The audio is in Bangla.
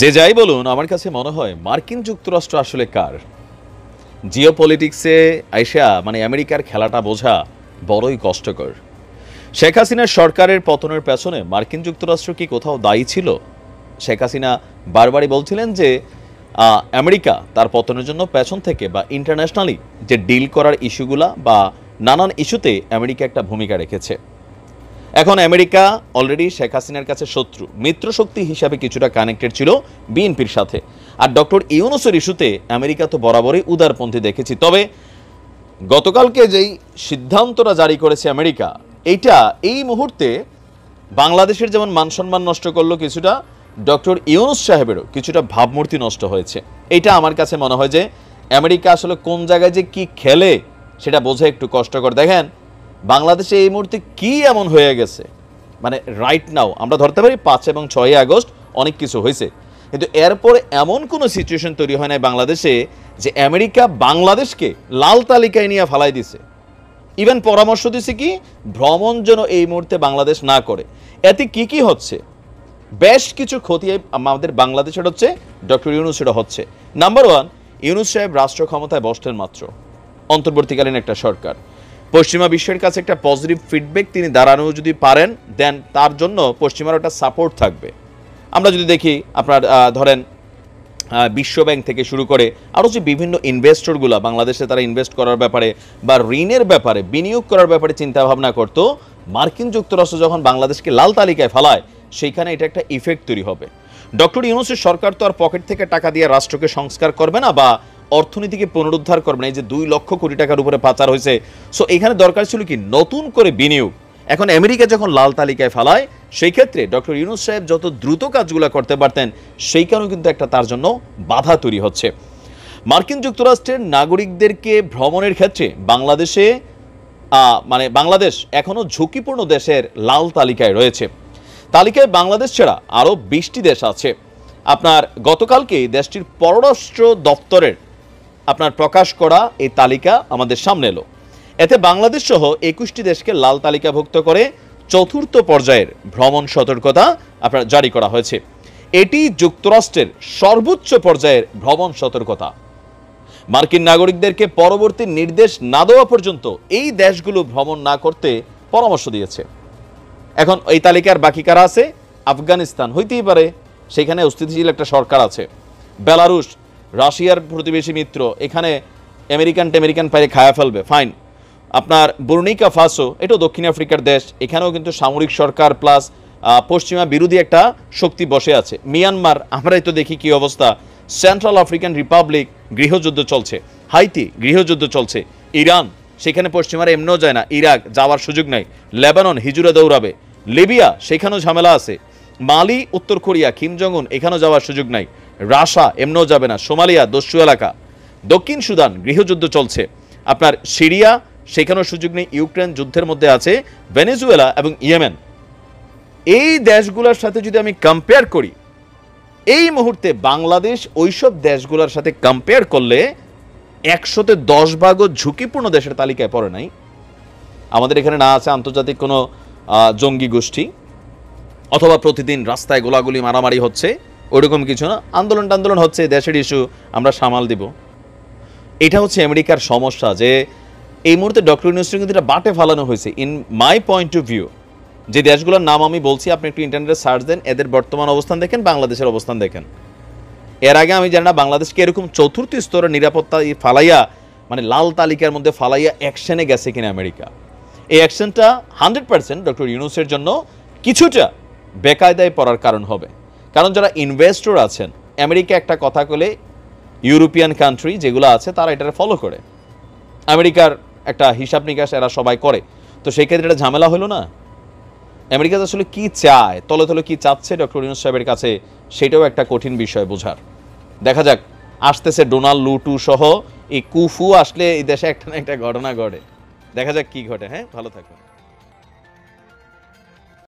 যে যাই বলুন, আমার কাছে মনে হয় মার্কিন যুক্তরাষ্ট্র আসলে কার? জিও পলিটিক্সে আইসা মানে আমেরিকার খেলাটা বোঝা বড়ই কষ্টকর। শেখ হাসিনার সরকারের পতনের পেছনে মার্কিন যুক্তরাষ্ট্র কি কোথাও দায়ী ছিল? শেখ হাসিনা বারবারই বলছিলেন যে আমেরিকা তার পতনের জন্য পেছন থেকে বা ইন্টারন্যাশনালি যে ডিল করার ইস্যুগুলা বা নানান ইস্যুতে আমেরিকা একটা ভূমিকা রেখেছে। এখন আমেরিকা অলরেডি শেখ হাসিনার কাছে শত্রু। মিত্র শক্তি হিসাবে কিছুটা কানেক্টেড ছিল বিএনপির সাথে। আর ডক্টর ইউনুসের ইস্যুতে আমেরিকা তো বরাবরই উদারপন্থী দেখেছি। তবে গতকালকে যেই সিদ্ধান্তটা জারি করেছে আমেরিকা, এইটা এই মুহূর্তে বাংলাদেশের যেমন মান সম্মান নষ্ট করল কিছুটা, ডক্টর ইউনুস সাহেবেরও কিছুটা ভাবমূর্তি নষ্ট হয়েছে। এটা আমার কাছে মনে হয় যে আমেরিকা আসলে কোন জায়গায় যে কি খেলে সেটা বোঝা একটু কষ্টকর। দেখেন বাংলাদেশে এই মুহূর্তে কি এমন হয়ে গেছে? মানে রাইট নাও আমরা ধরতে পারি পাঁচ এবং ছয়ই আগস্ট অনেক কিছু হয়েছে। কিন্তু এরপরে এমন কোনো সিচুয়েশন তৈরি হয় নাই বাংলাদেশে যে আমেরিকা বাংলাদেশকে লাল তালিকায় নিয়ে ফালাই দিছে। ইভেন পরামর্শ দিছে কি, ভ্রমণ যেন এই মুহূর্তে বাংলাদেশ না করে। এতে কি কি হচ্ছে? বেশ কিছু ক্ষতি আমাদের বাংলাদেশের হচ্ছে, ডক্টর ইউনুসের হচ্ছে। নাম্বার ওয়ান ইউনুস সাহেব রাষ্ট্র ক্ষমতায় বসলেন মাত্র। অন্তর্বর্তীকালীন একটা সরকার। পশ্চিমা বিশ্বের কাছে একটা পজিটিভ ফিডব্যাক তিনি দাঁড়ানো যদি পারেন দেন তার জন্য পশ্চিমার একটা সাপোর্ট থাকবে। আমরা যদি দেখি, আপনার ধরেন বিশ্বব্যাংক থেকে শুরু করে আরও যে বিভিন্ন ইনভেস্টরগুলো বাংলাদেশে তারা ইনভেস্ট করার ব্যাপারে বা ঋণের ব্যাপারে, বিনিয়োগ করার ব্যাপারে চিন্তা ভাবনা করতো, মার্কিন যুক্তরাষ্ট্র যখন বাংলাদেশকে লাল তালিকায় ফেলায়, সেইখানে এটা একটা ইফেক্ট তৈরি হবে। ডক্টর ইউনুসের সরকার তো আর পকেট থেকে টাকা দিয়ে রাষ্ট্রকে সংস্কার করবে না বা অর্থনীতিকে পুনরুদ্ধার করবে না এই যে দুই লক্ষ কোটি টাকার উপরে পাচার হয়েছে। সো এখানে দরকার ছিল কি? নতুন করে বিনিয়োগ। এখন আমেরিকা যখন লাল তালিকায় ফেলায়, সেই ক্ষেত্রে ডক্টর ইউনুস সাহেব যত দ্রুত কাজগুলো করতে পারতেন, সেই কারণে কিন্তু একটা তার জন্য বাধা তৈরি হচ্ছে। মার্কিন যুক্তরাষ্ট্রের নাগরিকদেরকে ভ্রমণের ক্ষেত্রে বাংলাদেশে মানে বাংলাদেশ এখনও ঝুঁকিপূর্ণ দেশের লাল তালিকায় রয়েছে। তালিকায় বাংলাদেশ ছাড়া আরও বিশটি দেশ আছে। আপনার গতকালকে দেশটির পররাষ্ট্র দপ্তরের আপনার প্রকাশ করা এই তালিকা আমাদের সামনে এলো। এতে বাংলাদেশ সহ একুশটি দেশকে লাল তালিকাভুক্ত করে চতুর্থ পর্যায়ের ভ্রমণ সতর্কতা আপনার জারি করা হয়েছে। এটি যুক্তরাষ্ট্রের সর্বোচ্চ পর্যায়ের ভ্রমণ সতর্কতা। মার্কিন নাগরিকদেরকে পরবর্তী নির্দেশ না দেওয়া পর্যন্ত এই দেশগুলো ভ্রমণ না করতে পরামর্শ দিয়েছে। এখন এই তালিকার বাকি কারা আছে? আফগানিস্তান হইতেই পারে, সেখানে অস্থিতিশীল একটা সরকার আছে। বেলারুশ রাশিয়ার প্রতিবেশী মিত্র, এখানে আমেরিকান টেমেরিকান পাইরে খায়া ফেলবে ফাইন আপনার বুর্নিকা ফাসো, এটাও দক্ষিণ আফ্রিকার দেশ, এখানেও কিন্তু সামরিক সরকার প্লাস পশ্চিমা বিরোধী একটা শক্তি বসে আছে। মিয়ানমার, আমরাই তো দেখি কি অবস্থা। সেন্ট্রাল আফ্রিকান রিপাবলিক গৃহযুদ্ধ চলছে। হাইতি, গৃহযুদ্ধ চলছে। ইরান, সেখানে পশ্চিমারা এমনিও যায় না। ইরাক, যাওয়ার সুযোগ নাই। লেবানন, হিজুরা দৌড়াবে। লিবিয়া, সেখানেও ঝামেলা আছে। মালি, উত্তর কোরিয়া, কিম জং এখানেও যাওয়ার সুযোগ নাই। রাশা এমনিও যাবে না। সোমালিয়া, দস্যু এলাকা। দক্ষিণ সুদান, গৃহযুদ্ধ চলছে। আপনার সিরিয়া, সেখানেও সুযোগ নেই। ইউক্রেন যুদ্ধের মধ্যে আছে। ভেনেজুয়েলা এবং ইয়েমেন। এই দেশগুলোর সাথে যদি আমি কম্পেয়ার করি, এই মুহূর্তে বাংলাদেশ ওইসব দেশগুলোর সাথে কম্পেয়ার করলে একশোতে দশ ভাগও ঝুঁকিপূর্ণ দেশের তালিকায় পড়ে নাই। আমাদের এখানে না আছে আন্তর্জাতিক কোনো জঙ্গি গোষ্ঠী, অথবা প্রতিদিন রাস্তায় গোলাগুলি মারামারি হচ্ছে। ওইরকম কিছু না। আন্দোলন টান্দোলন হচ্ছে, দেশের ইস্যু আমরা সামাল দিব। এটা হচ্ছে আমেরিকার সমস্যা যে এই মুহূর্তে ডক্টর ইউনিভার্সিটি বাটে ফালানো হয়েছে। In my point of view যে দেশগুলোর নাম আমি বলছি, আপনি একটু ইন্টারনেটে সার্চ দেন, এদের বর্তমান অবস্থান দেখেন, বাংলাদেশের অবস্থান দেখেন। এর আগে আমি জানি না বাংলাদেশকে এরকম চতুর্থ স্তরের নিরাপত্তা ফালাইয়া মানে লাল তালিকার মধ্যে ফালাইয়া অ্যাকশনে গেছে কিনা আমেরিকা। এই অ্যাকশনটা হান্ড্রেড পার্সেন্ট ডক্টর ইউনুসের জন্য কিছুটা বেকায়দায় পড়ার কারণ হবে। কারণ যারা ইনভেস্টর আছেন, আমেরিকা একটা কথা বলে ইউরোপিয়ান কান্ট্রি যেগুলো আছে তারা এটা ফলো করে। আমেরিকার একটা হিসাব নিকাশ এরা সবাই করে। তো সেই ক্ষেত্রে এটা ঝামেলা হলো না? আমেরিকা আসলে কি চায়, তলে তলে কি চাচ্ছে ডক্টর ইউনুস সাহেবের কাছে, সেটাও একটা কঠিন বিষয় বোঝার। দেখা যাক, আসতেছে ডোনাল্ড লুটু সহ এই কুফু আসলে এই দেশে একটা না একটা ঘটনা ঘটে। দেখা যাক কি ঘটে হ্যাঁ? ভালো থাকুন।